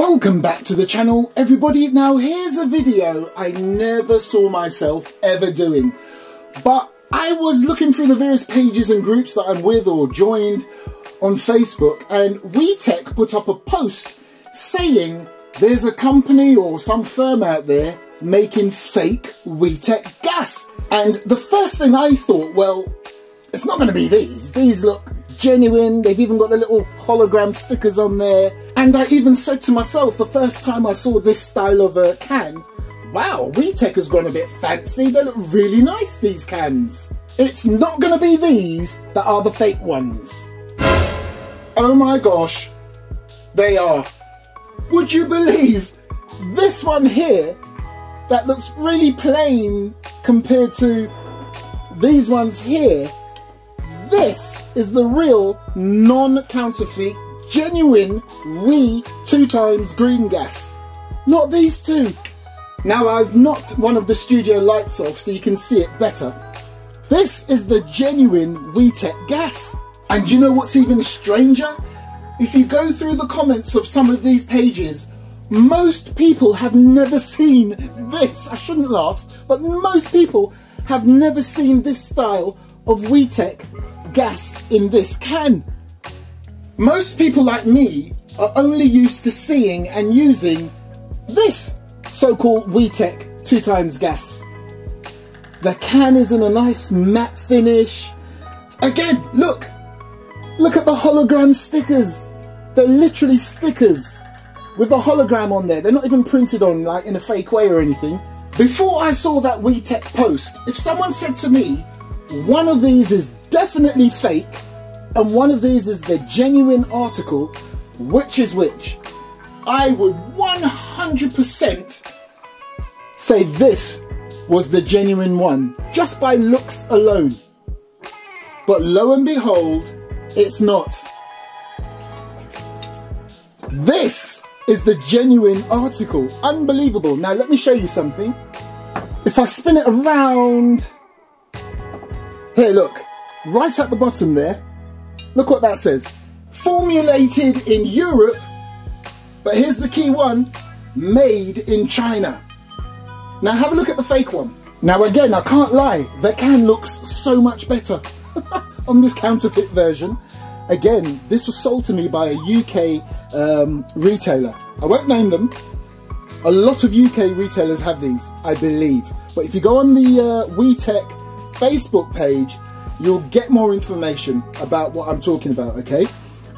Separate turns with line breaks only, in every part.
Welcome back to the channel everybody. Now here's a video I never saw myself ever doing. But I was looking through the various pages and groups that I'm with or joined on Facebook and WeTech put up a post saying there's a company or some firm out there making fake WeTech gas. And the first thing I thought, well, it's not going to be these. These look genuine. They've even got the little hologram stickers on there. And I even said to myself the first time I saw this style of a can, wow, WeTech has gone a bit fancy. They look really nice, these cans. It's not going to be these that are the fake ones. Oh my gosh, they are. Would you believe this one here that looks really plain compared to these ones here this is the real non-counterfeit, genuine WE two times green gas. Not these two. Now I've knocked one of the studio lights off so you can see it better. This is the genuine WeTech gas. And you know what's even stranger? If you go through the comments of some of these pages, most people have never seen this. I shouldn't laugh, but most people have never seen this style of WeTech gas in this can. Most people like me are only used to seeing and using this so-called WeTech two times gas. The can is in a nice matte finish. Again, look, look at the hologram stickers. They're literally stickers with the hologram on there. They're not even printed on like in a fake way or anything. Before I saw that WeTech post, if someone said to me, one of these is definitely fake and one of these is the genuine article, which is which? I would 100% say this was the genuine one, just by looks alone. But lo and behold, it's not. This is the genuine article. Unbelievable. Now let me show you something. If I spin it around, here look, right at the bottom there, look what that says. Formulated in Europe, but here's the key one, made in China. Now have a look at the fake one. Now again, I can't lie, the can looks so much better on this counterfeit version. Again, this was sold to me by a UK um, retailer. I won't name them. A lot of UK retailers have these, I believe. But if you go on the uh, WeTech Facebook page, you'll get more information about what I'm talking about, okay?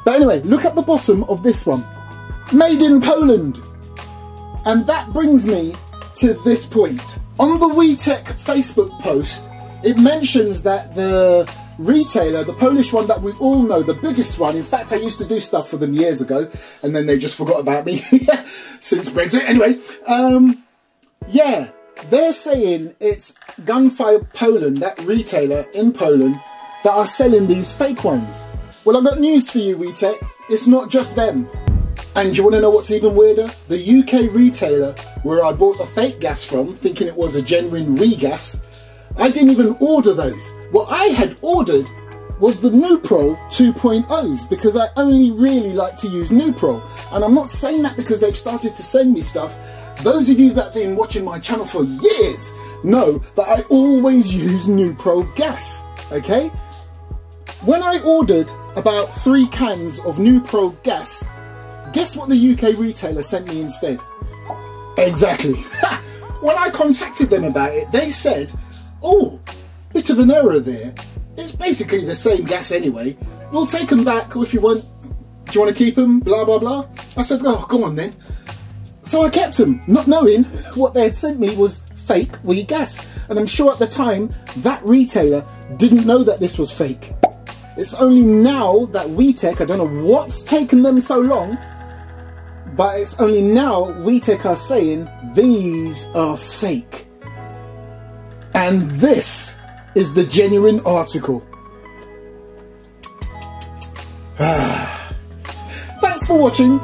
But anyway, look at the bottom of this one. Made in Poland. And that brings me to this point. On the WeTech Facebook post, it mentions that the retailer, the Polish one that we all know, the biggest one, in fact I used to do stuff for them years ago and then they just forgot about me since Brexit. Anyway, um, yeah, they're saying it's Gunfire Poland, that retailer in Poland, that are selling these fake ones. Well, I've got news for you, WeTech. It's not just them. And you want to know what's even weirder? The UK retailer where I bought the fake gas from, thinking it was a genuine WE gas, I didn't even order those. What I had ordered was the Nuprol 2.0s because I only really like to use Nuprol. And I'm not saying that because they've started to send me stuff. Those of you that have been watching my channel for years know that I always use Nuprol gas, okay? When I ordered about three cans of Nuprol gas, guess what the UK retailer sent me instead? Exactly. when I contacted them about it, they said, oh, bit of an error there. It's basically the same gas anyway. We'll take them back if you want. Do you want to keep them? Blah, blah, blah. I said, oh, go on then. So I kept them, not knowing what they had sent me was fake WE gas. And I'm sure at the time, that retailer didn't know that this was fake. It's only now that WeTech, I don't know what's taken them so long, but it's only now WeTech are saying these are fake. And this is the genuine article. Thanks for watching.